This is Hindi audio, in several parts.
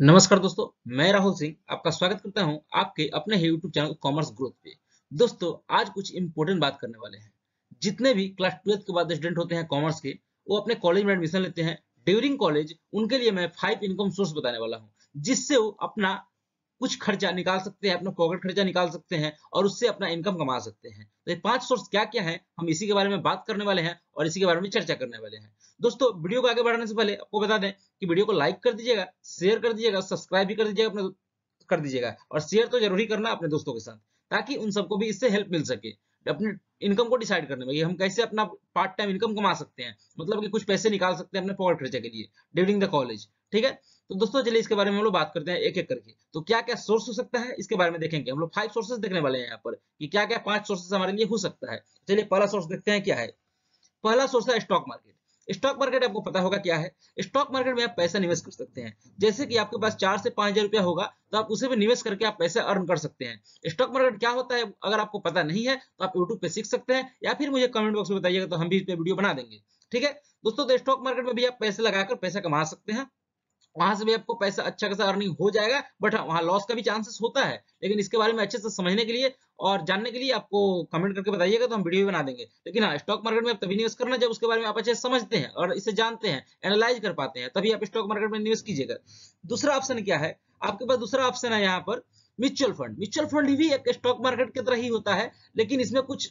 नमस्कार दोस्तों, मैं राहुल सिंह आपका स्वागत करता हूँ आपके अपने ही यूट्यूब चैनल कॉमर्स ग्रोथ पे। दोस्तों, आज कुछ इंपोर्टेंट बात करने वाले हैं। जितने भी क्लास ट्वेल्थ के बाद स्टूडेंट होते हैं कॉमर्स के, वो अपने कॉलेज में एडमिशन लेते हैं। ड्यूरिंग कॉलेज उनके लिए मैं फाइव इनकम सोर्स बताने वाला हूँ, जिससे वो अपना कुछ खर्चा निकाल सकते हैं, अपना पॉकेट खर्चा निकाल सकते हैं और उससे अपना इनकम कमा सकते हैं। तो ये पाँच सोर्स क्या क्या है, हम इसी के बारे में बात करने वाले हैं और इसी के बारे में चर्चा करने वाले हैं। दोस्तों, वीडियो को आगे बढ़ाने से पहले आपको बता दें कि वीडियो को लाइक कर दीजिएगा शेयर कर दीजिएगा सब्सक्राइब भी कर दीजिएगा, अपने कर दीजिएगा और शेयर तो ज़रूरी करना अपने दोस्तों के साथ, ताकि उन सबको भी इससे हेल्प मिल सके। अपने इनकम को डिसाइड करने में हम कैसे अपना पार्ट टाइम इनकम कमा सकते हैं मतलब कि कुछ पैसे निकाल सकते हैं अपने पॉकेट खर्चे के लिए ड्यूरिंग द कॉलेज ठीक है? तो दोस्तों, चलिए इसके बारे में हम लोग बात करते हैं एक एक करके। तो क्या क्या सोर्स हो सकता है? इसके बारे में देखेंगे। हम लोग फाइव सोर्सेस देखने वाले हैं यहाँ पर कि क्या क्या पाँच सोर्सेस हमारे लिए हो सकता है। चलिए पहला सोर्स देखते हैं क्या है। पहला सोर्स है स्टॉक मार्केट स्टॉक मार्केट आपको पता होगा क्या है? स्टॉक मार्केट में आप पैसा निवेश कर सकते हैं। जैसे कि आपके पास चार से पाँच हज़ार रुपया होगा तो आप उसे भी निवेश करके आप पैसा अर्न कर सकते हैं। स्टॉक मार्केट क्या होता है? अगर आपको पता नहीं है तो आप यूट्यूब पे सीख सकते हैं, या फिर मुझे कमेंट बॉक्स में बताइएगा तो हम भी इस पे वीडियो बना देंगे। ठीक है? दोस्तों तो स्टॉक मार्केट में भी आप पैसे लगाकर पैसा कमा सकते हैं। वहाँ से भी आपको पैसा अच्छा खासा अर्निंग हो जाएगा बट वहाँ लॉस का भी चांसेस होता है। लेकिन इसके बारे में अच्छे से समझने के लिए और जानने के लिए आपको कमेंट करके बताइएगा तो हम वीडियो बना देंगे। लेकिन हाँ स्टॉक मार्केट में आप तभी निवेश करना जब उसके बारे में आप अच्छे से समझते हैं और इसे जानते हैं एनालाइज कर पाते हैं, तभी आप स्टॉक मार्केट में निवेश कीजिएगा। दूसरा ऑप्शन क्या है? आपके पास दूसरा ऑप्शन है यहाँ पर म्यूचुअल फंड म्यूचुअल फंड भी एक स्टॉक मार्केट की तरह ही होता है, लेकिन इसमें कुछ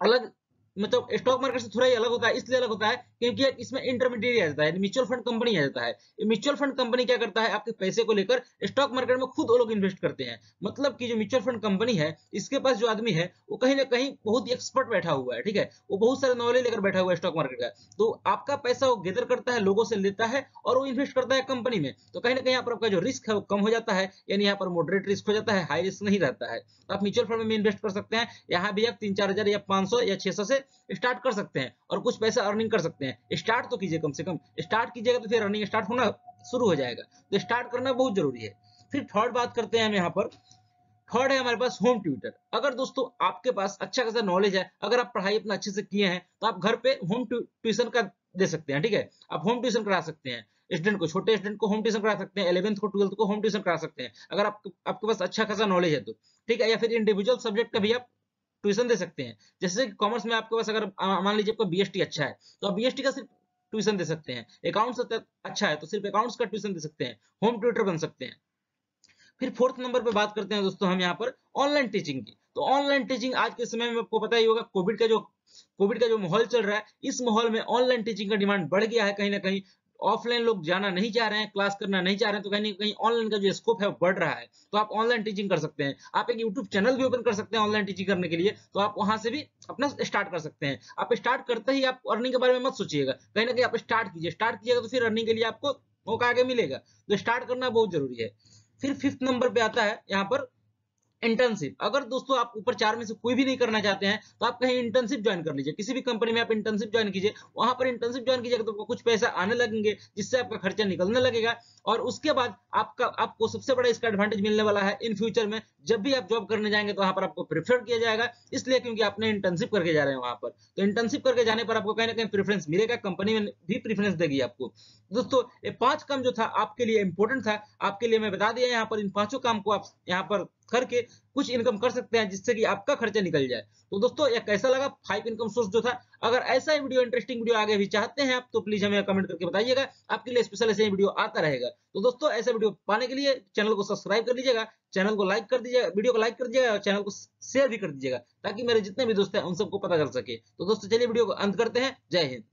अलग मतलब स्टॉक मार्केट से थोड़ा ही अलग होता है, इसलिए अलग होता है, क्योंकि इसमें इंटरमीडिएट आ जाता है म्यूचुअल फंड कंपनी आ जाता है। म्यूचुअल फंड कंपनी क्या करता है? आपके पैसे को लेकर स्टॉक मार्केट में खुद वो लोग इन्वेस्ट करते हैं। मतलब कि जो म्यूचुअल फंड कंपनी है, इसके पास जो आदमी है, वो कहीं ना कहीं बहुत ही एक्सपर्ट बैठा हुआ है, ठीक है? वो बहुत सारे नॉलेज लेकर बैठा हुआ है स्टॉक मार्केट का। तो आपका पैसा वो गेदर करता है, लोगों से लेता है और वो इन्वेस्ट करता है कंपनी में। तो कहीं ना कहीं यहाँ पर आपका जो रिस्क है, वो कम हो जाता है, यानी यहाँ पर मॉडरेट रिस्क हो जाता है हाई रिस्क नहीं रहता है। तो आप म्यूचुअल फंड में इन्वेस्ट कर सकते हैं। यहाँ भी आप तीन चार या पाँच या छह से स्टार्ट कर सकते हैं और कुछ पैसा अर्निंग कर सकते हैं। स्टार्ट तो कीजिए कम से कम। स्टार्ट कीजिएगा तो फिर अर्निंग स्टार्ट होना शुरू हो जाएगा। तो स्टार्ट करना बहुत ज़रूरी है। फिर थर्ड बात करते हैं हम यहाँ पर। थर्ड है हमारे पास होम ट्यूटर अगर दोस्तों आपके पास अच्छा खासा नॉलेज है अगर आप पढ़ाई अपना अच्छे से किए हैं तो आप घर पे होम ट्यूशन का दे सकते हैं ठीक है? आप होम ट्यूशन करा सकते हैं। स्टूडेंट को छोटे स्टूडेंट को होम ट्यूशन करा सकते हैं। इलेवंथ को ट्वेल्थ को होम ट्यूशन करा सकते हैं। अगर आप, आपके पास अच्छा खासा नॉलेज है तो ठीक है? या फिर इंडिविजुअल सब्जेक्ट का भी आप ट्यूशन दे सकते हैं। जैसे कॉमर्स में आपके पास अगर मान लीजिए आपका बीएसटी अच्छा है तो आप बीएसटी का सिर्फ़ ट्यूशन दे सकते हैं। अकाउंट्स अच्छा है तो सिर्फ़ अकाउंट्स का ट्यूशन दे सकते हैं। होम ट्यूटर बन सकते हैं। फिर फोर्थ नंबर पे बात करते हैं दोस्तों हम यहाँ पर ऑनलाइन टीचिंग की। तो ऑनलाइन टीचिंग आज के समय में आपको पता ही होगा कोविड का जो कोविड का जो माहौल चल रहा है, इस माहौल में ऑनलाइन टीचिंग का डिमांड बढ़ गया है कहीं ना कहीं। ऑफलाइन लोग जाना नहीं चाह रहे हैं, क्लास करना नहीं चाह रहे हैं तो कहीं ना कहीं ऑनलाइन का जो स्कोप है वो बढ़ रहा है। तो आप ऑनलाइन टीचिंग कर सकते हैं। आप एक यूट्यूब चैनल भी ओपन कर सकते हैं ऑनलाइन टीचिंग करने के लिए तो आप वहाँ से भी अपना स्टार्ट कर सकते हैं। आप स्टार्ट करते ही आप अर्निंग के बारे में मत सोचिएगा। कहीं ना कहीं आप स्टार्ट कीजिए। स्टार्ट कीजिएगा तो फिर अर्निंग के लिए आपको मौका आगे मिलेगा। तो स्टार्ट करना बहुत ज़रूरी है। फिर फिफ्थ नंबर पे आता है, यहाँ पर इंटर्नशिप अगर दोस्तों आप ऊपर चार में से कोई भी नहीं करना चाहते हैं तो आप कहीं इंटर्नशिप ज्वाइन कर लीजिए। किसी भी कंपनी में आप इंटर्नशिप ज्वाइन कीजिए, वहाँ पर इंटर्नशिप ज्वाइन कीजिएगा तो कुछ पैसा आने लगेंगे, जिससे आपका खर्चा निकलने लगेगा। और उसके बाद आपका, आपको सबसे बड़ा इसका एडवांटेज मिलने वाला है इन फ्यूचर में, जब भी आप जॉब करने जाएँगे तो वहाँ पर आपको प्रिफर किया जाएगा। इसलिए क्योंकि आपने इंटर्नशिप करके जा रहे हैं वहाँ पर। तो इंटर्नशिप करके जाने पर आपको कहीं ना कहीं प्रेफरेंस मिलेगा कंपनी में भी प्रेफरेंस देगी आपको। दोस्तों, ये पाँच काम जो था, आपके लिए इंपॉर्टेंट था। आपके लिए मैं बता दिया यहाँ पर इन पाँचों काम को आप यहाँ पर करके कुछ इनकम कर सकते हैं, जिससे कि आपका खर्चा निकल जाए। तो दोस्तों, यह कैसा लगा? फाइव इनकम सोर्स जो था। अगर ऐसा ही वीडियो इंटरेस्टिंग वीडियो आगे भी चाहते हैं आप तो प्लीज़ हमें कमेंट करके बताइएगा। आपके लिए स्पेशल ऐसे वीडियो आता रहेगा। तो दोस्तों, ऐसा वीडियो पाने के लिए चैनल को सब्सक्राइब कर लीजिएगा चैनल को लाइक कर दीजिएगा वीडियो को लाइक कर दीजिएगा और चैनल को शेयर भी कर दीजिएगा, ताकि मेरे जितने भी दोस्त हैं, उन सबको पता चल सके। तो दोस्तों, चलिए वीडियो को अंत करते हैं। जय हिंद।